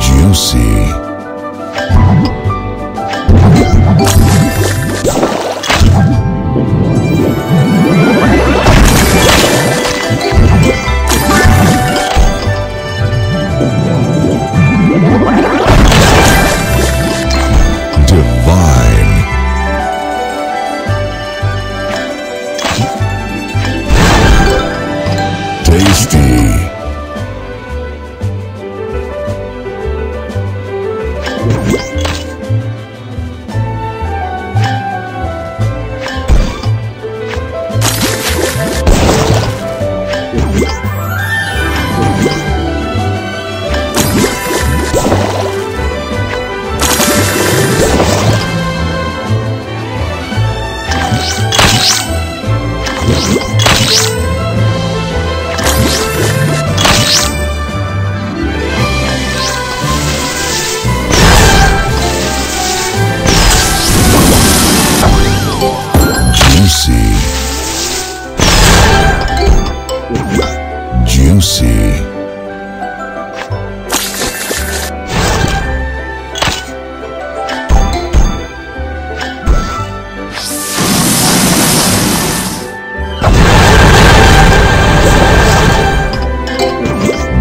Juicy. Juicy.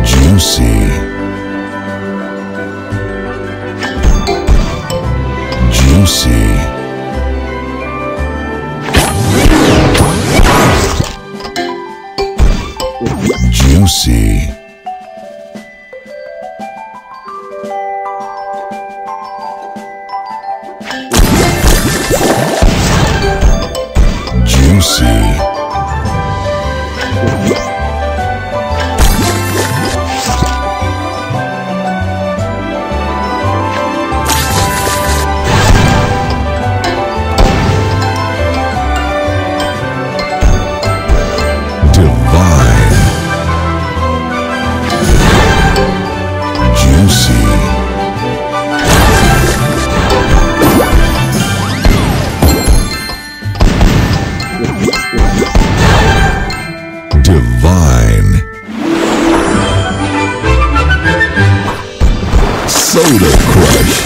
Juicy. Juicy. Juicy. Divine. Soda Crush.